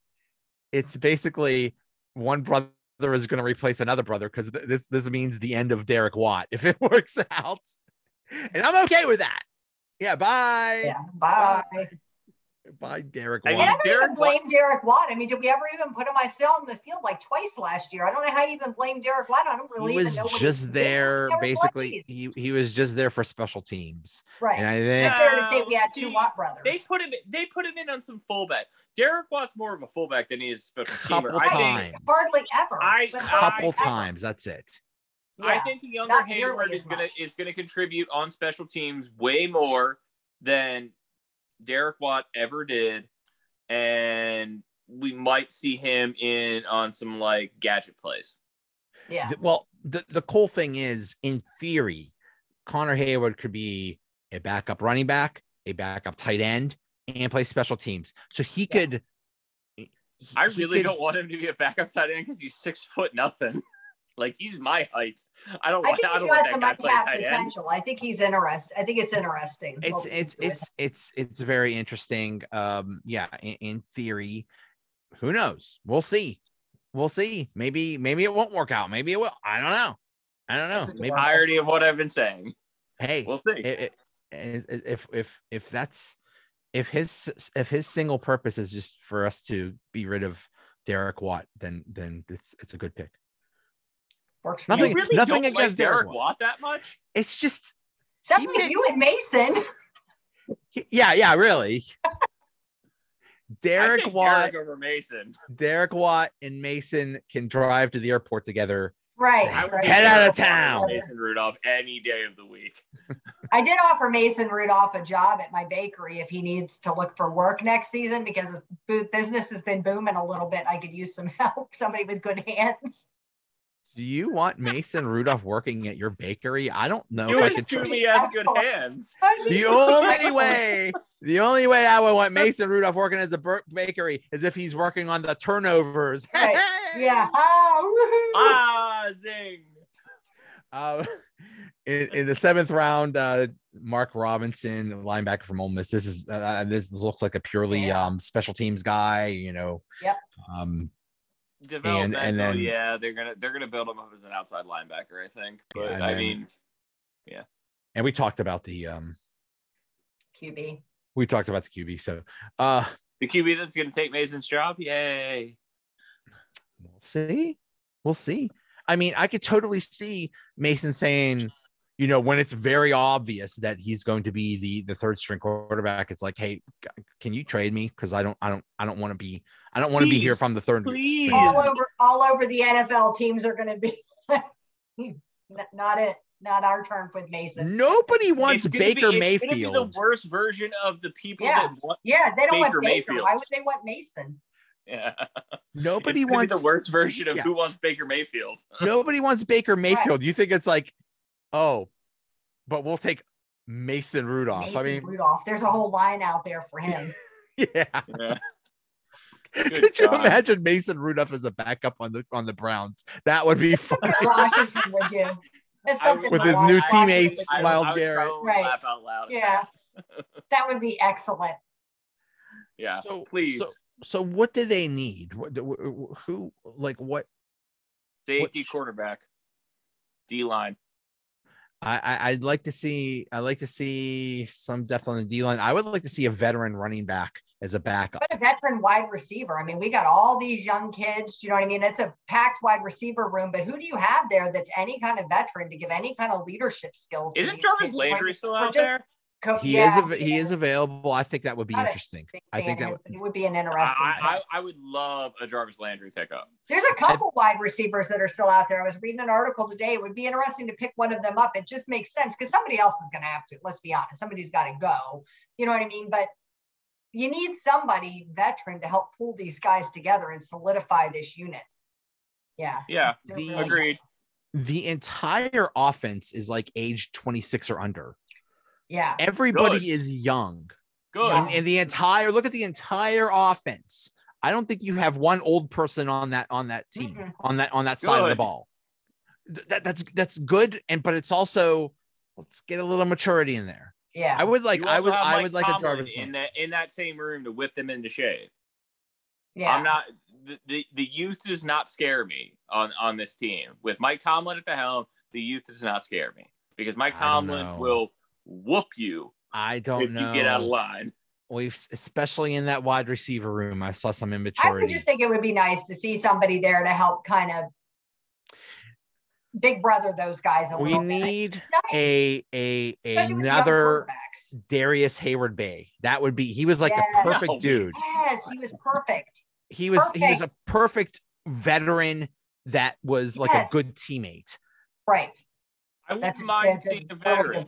it's basically one brother is going to replace another brother because th- this this means the end of Derek Watt if it works out, and I'm okay with that. Yeah, bye, yeah. Bye. bye, Derek I And Watt. I don't Derek even blame Derek Watt. I mean, did we ever even put him? I saw him in the field like twice last year. I don't know how you even blame Derek Watt. I don't really he even was know. what he just did. there basically he, he was just there for special teams right. and i think Just there to say we had two He- Watt brothers. They put him. They put him in on some fullback. Derek Watt's more of a fullback than he is a special Couple teamer. I think. times. Hardly ever. I- but I- hardly couple ever. times that's it I think the younger not Heyward is gonna much. is gonna contribute on special teams way more than Derek Watt ever did, and we might see him in on some like gadget plays. Yeah. Th- well the, the cool thing is in theory connor heyward could be a backup running back a backup tight end and play special teams. So he could. he- I he really could- don't want him to be a backup tight end because he's six foot nothing. Like he's my height. I don't. I think I he's don't got want some that guy playing untapped tight end. potential. I think he's interesting. I think it's interesting. It's what it's can it's it's it's very interesting. Um, yeah, in, in theory, who knows? We'll see. We'll see. Maybe maybe it won't work out. Maybe it will. I don't know. I don't know. That's Maybe Entirety of what I've been saying. hey, We'll see. i- i- i- if if if that's if his if his single purpose is just for us to be rid of Derek Watt, then then it's it's a good pick. Works for Nothing- you really nothing don't against like Derek Derek Watt. Watt that much. It's just Sounds he like you and Mason. yeah yeah really. I Derek Watt, Derek over Mason. Derek Watt, and Mason can drive to the airport together. Right. I right. Head out of town. Mason Rudolph any day of the week. I did offer Mason Rudolph a job at my bakery if he needs to look for work next season because his bu- business has been booming a little bit. I could use some help, somebody with good hands. Do you want Mason Rudolph working at your bakery? I don't know You if I can assume trust. he has good hands. The only way, the only way I would want Mason Rudolph working as a bakery is if he's working on the turnovers. Right. Yeah. Oh, woohoo. Ah, zing. Uh, in, in the seventh round, uh, Mark Robinson, linebacker from Ole Miss. This is uh, this looks like a purely Yeah. um, special teams guy. You know. Yep. Um, Developmental, and then- yeah, they're gonna they're gonna build him up as an outside linebacker, I think. But and I then- mean, yeah. and we talked about the um, QB. we talked about the QB. So uh, the QB that's gonna take Mason's job, yay! We'll see. We'll see. I mean, I could totally see Mason saying, you know, when it's very obvious that he's going to be the the third string quarterback, it's like, hey, can you trade me? Because I don't, I don't, I don't want to be, I don't want to be here Please. if I'm the third. Please. All over, all over the NFL teams are going to be. Not it. Not our turn with Mason. Nobody wants It's gonna Baker be, it's gonna be Mayfield. the worst version of the people Yeah. that want. Yeah, they don't Baker want Baker. Mayfield. Why would they want Mason? Yeah. Nobody It's wants. the worst version of Yeah. who wants Baker Mayfield. Nobody wants Baker Mayfield. You think it's like, oh, but we'll take Mason Rudolph. Mason I mean, Rudolph. There's a whole line out there for him. yeah. Yeah. Good Could you imagine Mason Rudolph as a backup on the on the Browns? That would be fun. Washington would do. That's I something With his new teammates. I, Myles I would Garrett. Right. laugh out loud. Yeah. that. That would be excellent. Yeah. So- Please. so- So what do they need? What do- wh- wh- who like what? Safety which- quarterback. D line. I, I I'd like to see. I like to see some depth on the D line. I would like to see a veteran running back as a backup. But a veteran wide receiver. I mean, we got all these young kids. Do you know what I mean? It's a packed wide receiver room, but who do you have there that's any kind of veteran to give any kind of leadership skills? Isn't Jarvis? Landry still out just there? Co- He yeah, is av- he is available. I think that would be Not interesting. big I think that that is, would- it would be an interesting. I, I would love a Jarvis Landry pickup. There's a couple wide receivers that are still out there. I was reading an article today. It would be interesting to pick one of them up. It just makes sense because somebody else is going to have to. Let's be honest. Somebody's got to go. You know what I mean? But you need somebody veteran to help pull these guys together and solidify this unit. Yeah. Yeah. The- really- Agreed. the entire offense is like age 26 or under. Yeah. Everybody Good. is young. Good. And, and the entire look at the entire offense. I don't think you have one old person on that on that team Mm-mm. on that on that side of the ball. Th- That, that's that's good, and but it's also let's get a little maturity in there. Yeah. I would like I also would I would like a Jarvis. in that in that same room to whip them into shape. yeah. I'm not the, the the youth does not scare me on on this team. With Mike Tomlin at the helm, the youth does not scare me because Mike Tomlin will whoop you I don't if know. you get out of line. We've especially in that wide receiver room, I saw some I would just think it would be nice to see somebody there to help kind of big brother those guys a we little need Nice, a a especially with the young another. Darrius Heyward-Bey. That would be he was like Yeah. the perfect No. dude. Yes, he was perfect. He was he was a Perfect. perfect veteran that was like Yes. a good teammate. Right. I That's, wouldn't mind that's seeing a really veteran.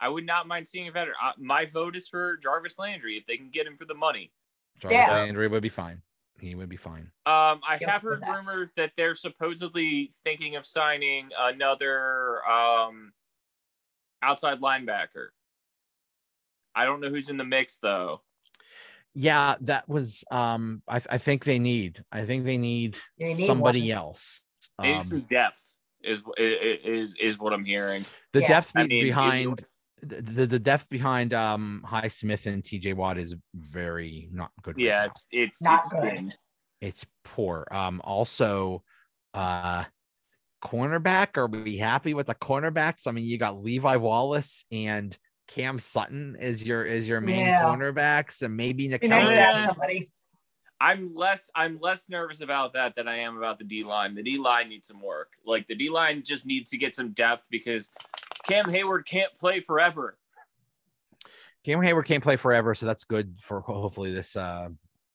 Good point. I would not mind seeing a veteran. Uh, my vote is for Jarvis Landry if they can get him for the money. Jarvis Yeah. Landry would be fine. He would be fine. Um, I Go have heard that. rumors that they're supposedly thinking of signing another um, outside linebacker. I don't know who's in the mix though. Yeah, that was. Um, I, I think they need. I think they need, They need somebody one. else. Maybe Um, some depth is is is what I'm hearing. the Yeah. depth I be- mean, it- behind the, the the depth behind um Highsmith and TJ Watt is very not good. Yeah, now. it's it's Not it's good. thin. it's poor. Um, also, uh, cornerback. Are we happy with the cornerbacks? I mean, you got Levi Wallace and Cam Sutton is your is your main Yeah. cornerbacks, and maybe Be nice to Nikel. have Yeah. somebody. I'm less I'm less nervous about that than I am about the D line. The D line needs some work. Like the D line just needs to get some depth because Cam Heyward can't play forever. Cameron Heyward can't play forever, so that's good for hopefully this uh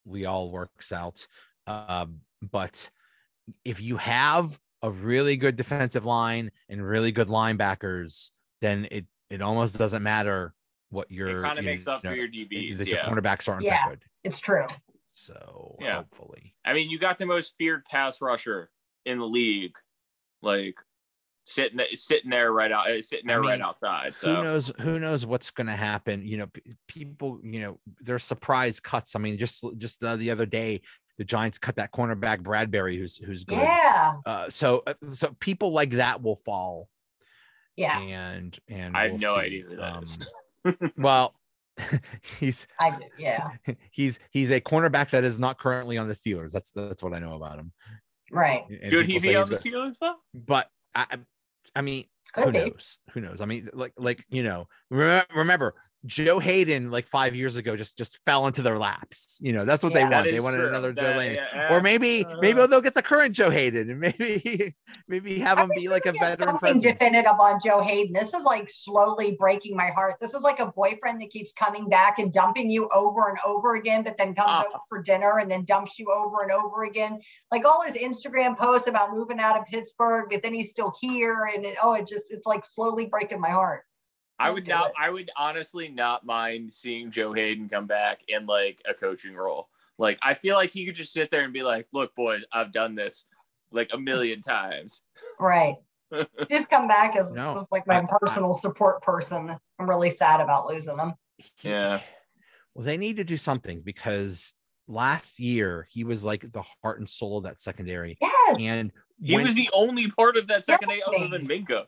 we all works out. Um, but if you have a really good defensive line and really good linebackers, then it it almost doesn't matter what your kind of you makes up know, for your DBs. the, the yeah. cornerbacks aren't Yeah. that good. It's true. So Yeah. hopefully. I mean, you got the most feared pass rusher in the league, like sitting sitting there right out, uh, sitting I there right mean, outside. who knows who knows what's going to happen you know p- people you know there's surprise cuts i mean just just uh, the other day the giants cut that cornerback bradberry who's who's good Yeah. uh, so uh, so people like that will fall Yeah. and and I have we'll no see. idea who that is. Um, well he's I do. Yeah. he's he's a cornerback that is not currently on the steelers that's that's what i know about him Right. And Should he be on the. Steelers though? but i I- mean who be. knows who knows i mean like like you know remember, remember joe haden like five years ago just just fell into their laps you know that's what Yeah. they want they wanted true. another joe That- haden yeah, or maybe maybe uh, they'll get the current joe haden and maybe maybe have I him be like a veteran something presence definitive on Joe Haden. This is like slowly breaking my heart. This is like a boyfriend that keeps coming back and dumping you over and over again, but then comes Ah. over for dinner and then dumps you over and over again. Like all his Instagram posts about moving out of Pittsburgh, but then he's still here, and it, oh, it just it's like slowly breaking my heart. I would do not. it. I would honestly not mind seeing Joe Haden come back in like a coaching role. Like I feel like he could just sit there and be like, "Look, boys, I've done this like a million times." Right. just come back as, No, as like my I- I- personal support person. I'm really sad about losing him. Yeah. well they need to do something because last year he was like the heart and soul of that secondary Yes. and He when- was the only part of that second eight other than Minkah.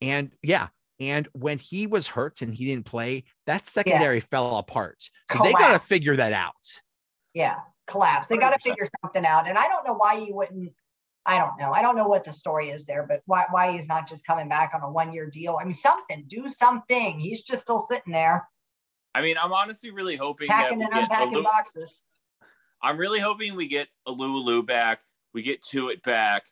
And yeah, and when he was hurt and he didn't play, that secondary fell apart. So they got to figure that out. yeah, collapse. They got to figure something out. And I don't know why you wouldn't. I don't know. I don't know what the story is there, but why why he's not just coming back on a one year deal? I mean, something. Do something. He's just still sitting there I mean, I'm honestly really hoping packing that and unpacking Alu- boxes. I'm really hoping we get Alu back. We get Tuitt back.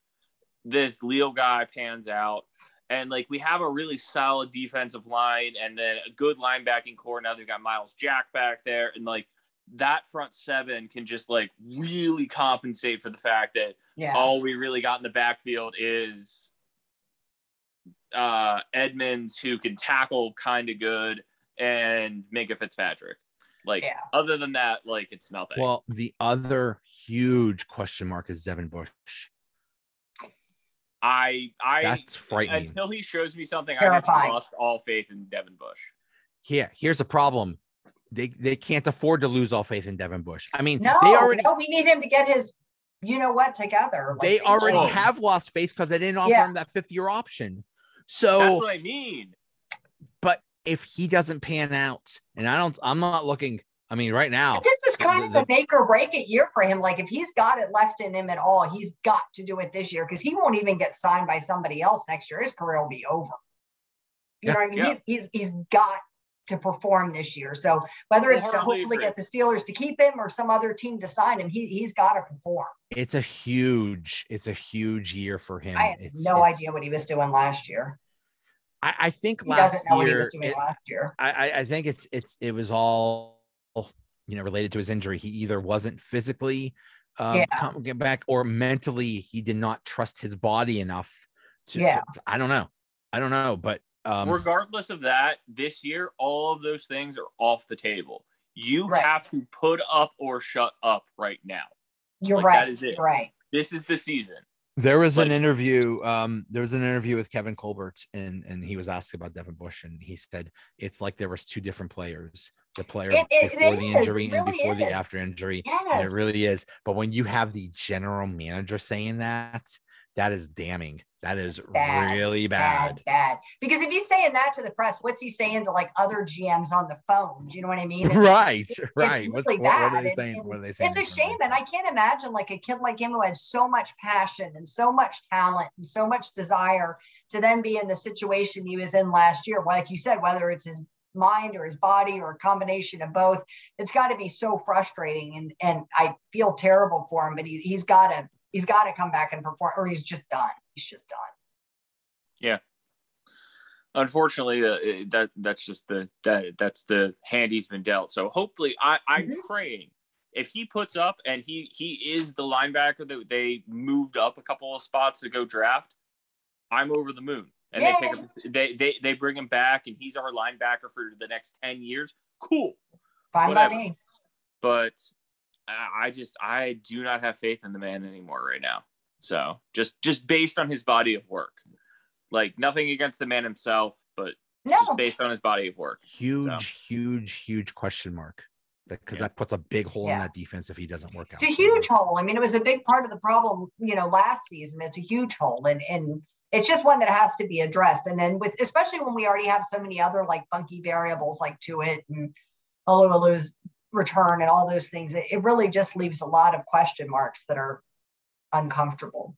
This Leal guy pans out. And like we have a really solid defensive line and then a good linebacking corps. Now they've got Myles Jack back there. And like that front seven can just like really compensate for the fact that Yeah. all we really got in the backfield is uh Edmonds who can tackle kind of good and Minkah Fitzpatrick. Like Yeah. other than that, like it's nothing. Well, the other huge question mark is Devin Bush. I I That's frightening. until he shows me something, I Terrifying. have lost all faith in Devin Bush. Yeah, here's a problem. They they can't afford to lose all faith in Devin Bush. I mean, no, they already no, we need him to get his, you know what, together. Like, they already Oh. have lost faith because they didn't offer Yeah. him that fifth year option. That's So what I mean. but if he doesn't pan out, and I don't I'm not looking, I mean, right now, But this is kind of the- the make or break it year for him. Like if he's got it left in him at all, he's got to do it this year because he won't even get signed by somebody else next year. His career will be over. You Yeah, know what I mean? yeah. He's he's he's got to perform this year. So whether it's to hopefully get the Steelers to keep him or some other team to sign him, he he's got to perform. it's a huge, it's a huge year for him. I had It's- no it's- idea what he was doing last year. I, I think He last doesn't what he year, was doing it- last year. I, I- I think it's it's it was all you know related to his injury. He either wasn't physically um, Yeah. com- get back or mentally he did not trust his body enough. To, to- Yeah. I don't know. I don't know, but um, Regardless of that, this year, all of those things are off the table. You Right. have to put up or shut up right now. You're like, right. that is it. Right. This is the season. there was an interview. Um, there was an interview with Kevin Colbert, and and he was asked about Devin Bush, and he said it's like there was two different players. The player It- it- it before the injury It and really before the after injury. Yes. It really is. But when you have the general manager saying that, that is damning. That is bad, really bad, bad. bad. Because if he's saying that to the press, what's he saying to like other GMs on the phone? Do you know what I mean? It's- Right, it's right. What's, really what, what are they saying? and What are they saying? It's a in front of shame, and I can't imagine like a kid like him who had so much passion and so much talent and so much desire to then be in the situation he was in last year. Like you said, whether it's his mind or his body or a combination of both, it's got to be so frustrating. And and I feel terrible for him, but he, he's got to he's got to come back and perform, or he's just done. He's just done. Yeah. Unfortunately uh, that that's just the that that's the hand he's been dealt so hopefully i i'm Mhm. praying if he puts up and he he is the linebacker that they moved up a couple of spots to go draft i'm over the moon and they pick up they, they they bring him back and he's our linebacker for the next 10 years cool Fine Whatever. by me. but I I just I do not have faith in the man anymore right now. So just just based on his body of work, like nothing against the man himself, but No, just based on his body of work. huge, huge, huge question mark. Because Yeah. that puts a big hole in that defense if he doesn't work out. it's a huge hole. I mean, it was a big part of the problem, you know, last season. It's a huge hole, and and it's just one that has to be addressed. And then with especially when we already have so many other like funky variables like Tuitt and Alualu's return and all those things, it, it really just leaves a lot of question marks that are uncomfortable.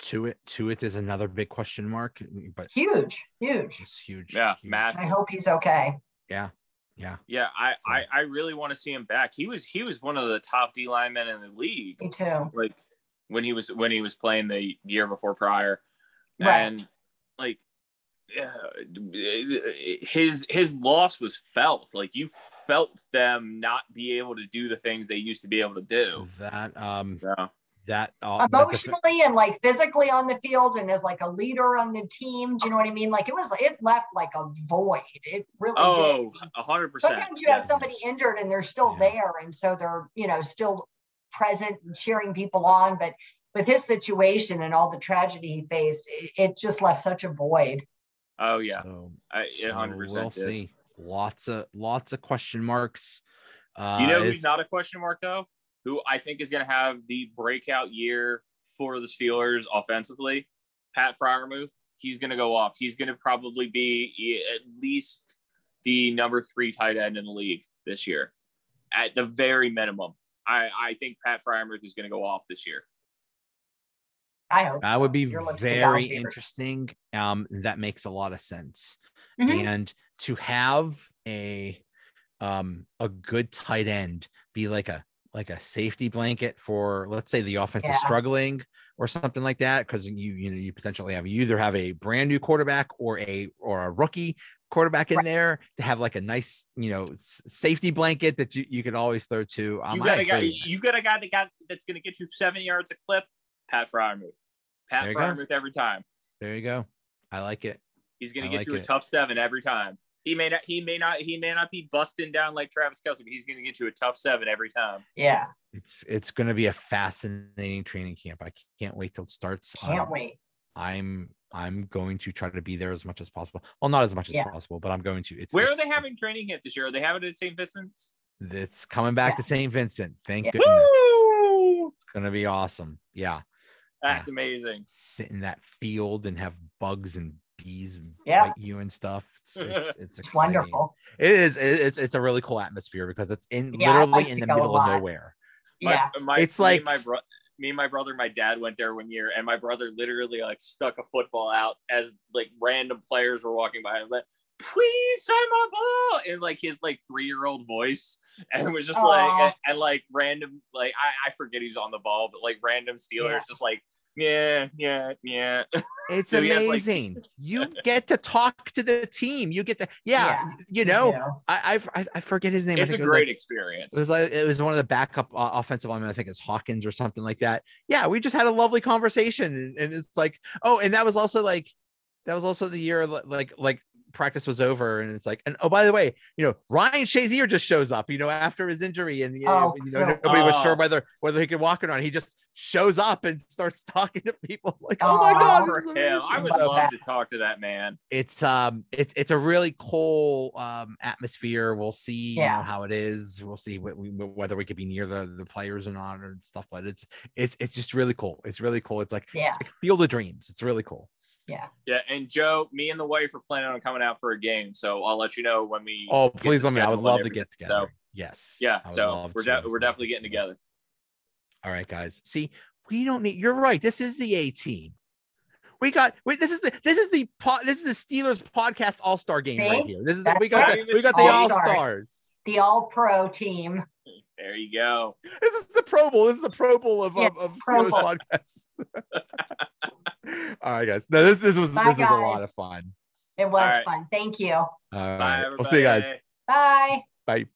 Tuitt, to it is another big question mark, but Huge, huge. it's huge. Yeah, huge. massive. I hope he's okay. Yeah, yeah. Yeah, I, I I really want to see him back. He was he was one of the top D linemen in the league. Me too. Like when he was when he was playing the year before prior, Right. and like uh, his his loss was felt. Like you felt them not be able to do the things they used to be able to do. That um, So that uh, that def- Emotionally and like physically on the field and as like a leader on the team. Do you know what I mean? Like it was it left like a void. It really did. oh, a hundred percent. sometimes you have somebody injured and they're still Yeah. there and so they're you know still present and cheering people on but with his situation and all the tragedy he faced it, it just left such a void Oh yeah, so- I so a hundred we'll did. see. Lots of lots of question marks. Uh, You know who's not a question mark though? Who I think is going to have the breakout year for the Steelers offensively? Pat Freiermuth. He's going to go off. He's going to probably be at least the number three tight end in the league this year, at the very minimum. I, I think Pat Freiermuth is going to go off this year. I hope That would be Your lips to very interesting. Um, that makes a lot of sense. Mhm. And to have a um a good tight end be like a like a safety blanket for let's say the offense is struggling or something like that because you you know you potentially have you either have a brand new quarterback or a or a rookie quarterback in Right. there to have like a nice you know s- safety blanket that you, you could always throw to um, you I got a guy. You got a guy that got that's going to get you seven yards a clip. Pat Freiermuth. Pat There you. Freiermuth every time. there you go i like it He's going I to get like you a it. tough seven every time. He may not. He may not. He may not be busting down like Travis Kelce, but he's going to get you a tough seven every time. yeah it's it's going to be a fascinating training camp i can't wait till it starts can't Um, wait I'm I'm going to try to be there as much as possible. Well, not as much as Yeah. possible, but I'm going to. It's Where it's, are they having training camp this year? Are they having it at St. Vincent's? It's coming back Yeah. to St. Vincent. Thank Yeah. goodness. Woo! It's gonna be awesome. Yeah, That's amazing. sit in that field and have bugs and bees Yeah. bite you and stuff. It's it's it's, it's wonderful It is. it's it's a really cool atmosphere because it's in Yeah, literally like in the middle of nowhere. My, yeah uh, my, It's me like- my bro- me and my brother, and my dad went there one year, and my brother literally like stuck a football out as like random players were walking by and like, please sign my ball in like his like three year old voice, and it was just like and, and, like random like I, I forget he's on the ball, but like random Steelers Yeah. just like yeah yeah yeah. It's So he has, like- amazing. you get to talk to the team. You get to yeah. You know, Yeah. I, I I- I forget his name. I it's a it was great like- experience. It was like it was one of the backup uh, offensive linemen. I think it's Hawkins or something like that. Yeah, we just had a lovely conversation, and, and it's like, oh, and that was also like, that was also the year like like practice was over and it's like, and oh, by the way, you know, Ryan Shazier just shows up, you know, after his injury and you know, Oh, you know so- nobody was sure Oh. whether whether he could walk or not. He just shows up and starts talking to people like, oh my Oh, god, For this is amazing. I would Love that. to talk to that man. it's um it's it's a really cool um atmosphere we'll see you know how it is we'll see what we, whether we could be near the the players or not and stuff but it's it's it's just really cool it's really cool it's like Yeah. it's like field of dreams it's really cool Yeah. Yeah, and Joe, me and the wife are planning on coming out for a game, so I'll let you know when we. oh please let me. I would love to get together So, yes. Yeah, so we're de- we're definitely getting together. all right guys. See we don't need you're right. This is the a team. We got wait this is the this is the po- this is the steelers podcast all-star game right here. This is That's we got the, we got the All-Stars. All-stars The all pro team. There you go. This is the Pro Bowl. This is the Pro Bowl of Yeah, of, of Pro Bowl. podcasts. All right, guys. No, this this was Bye, this was a lot of fun. It was All right. fun. Thank you. All right. Bye, everybody. we'll see you guys. Bye. Bye.